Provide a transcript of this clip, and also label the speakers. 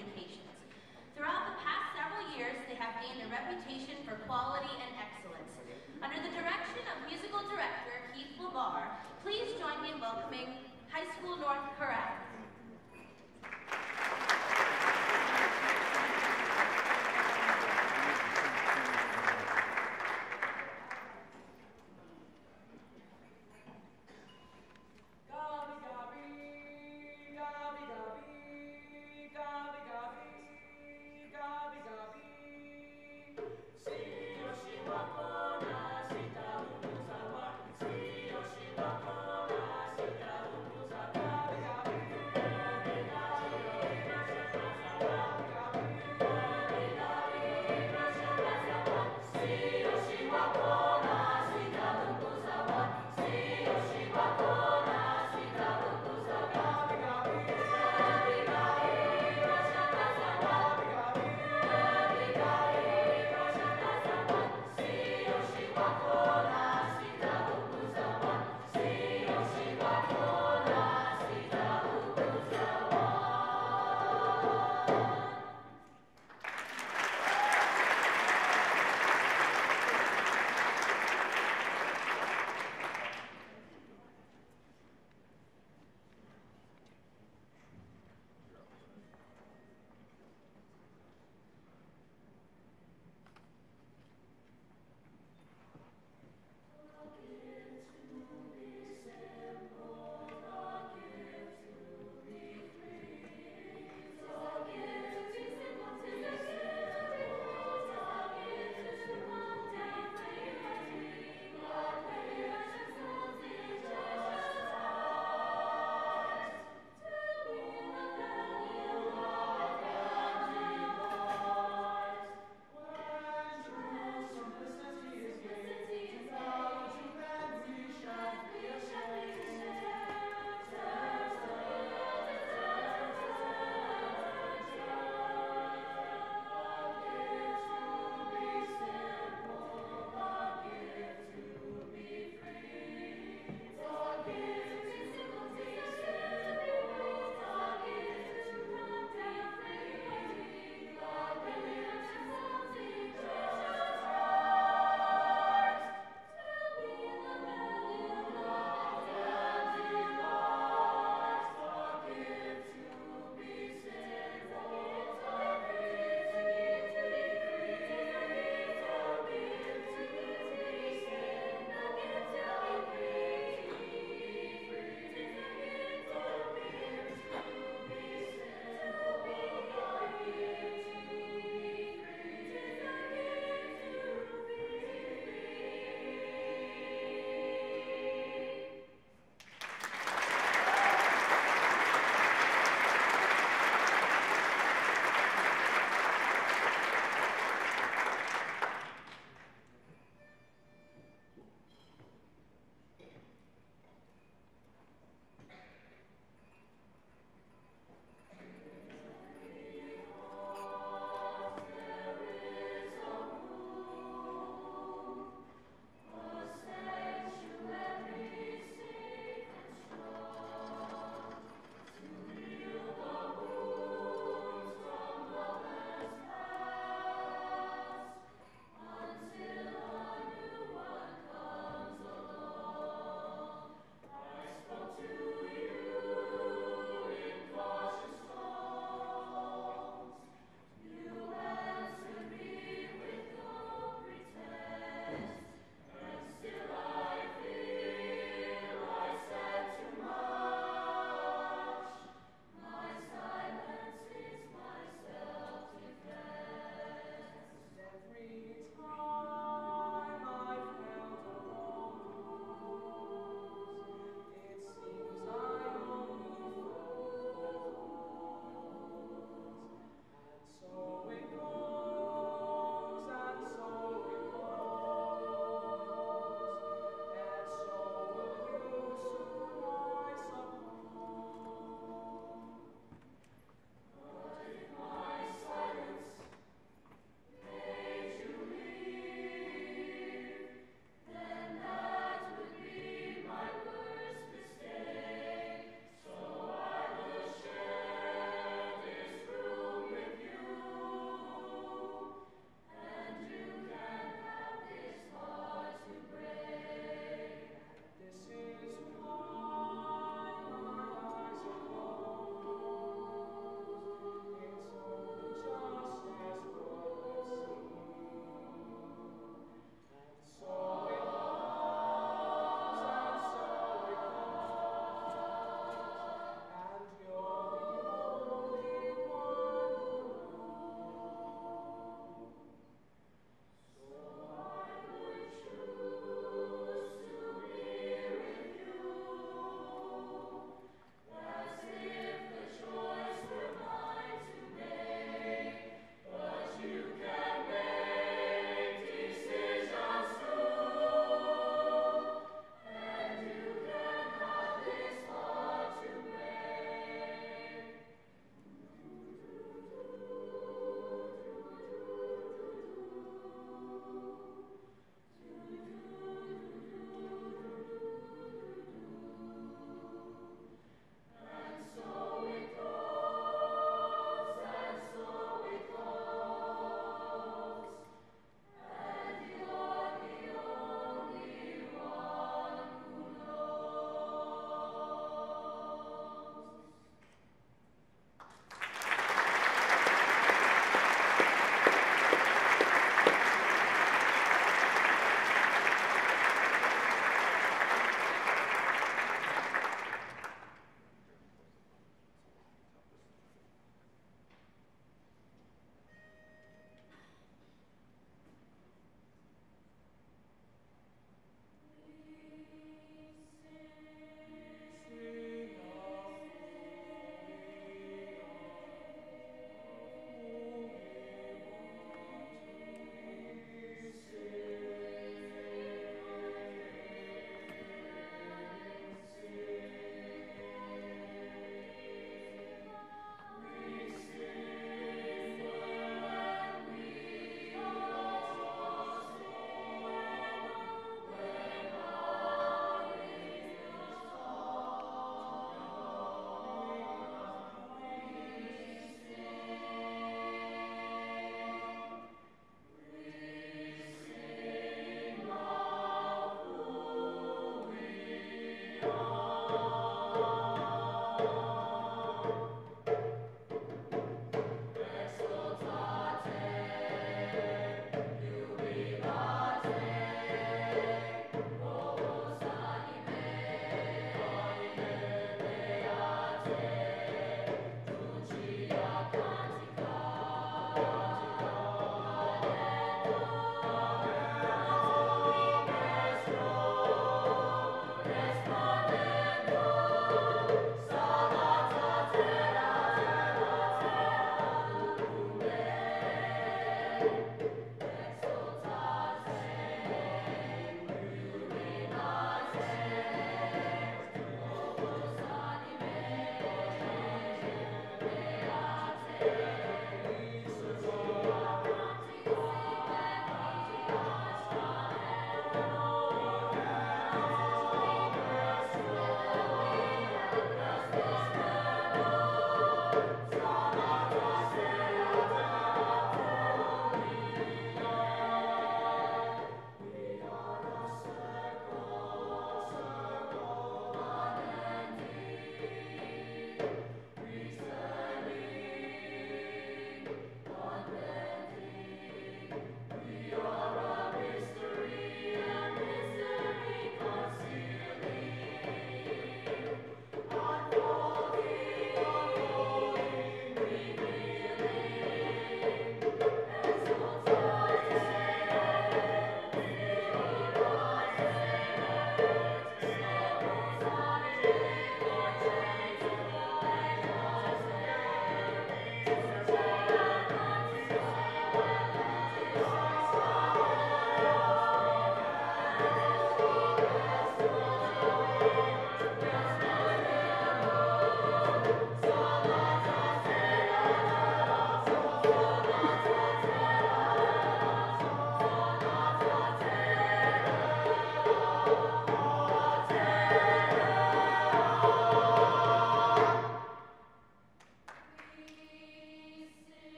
Speaker 1: communications. Throughout the past several years, they have gained a reputation for quality and excellence. Under the direction of musical director Keith LeBar, please join me in welcoming High School North Chorale.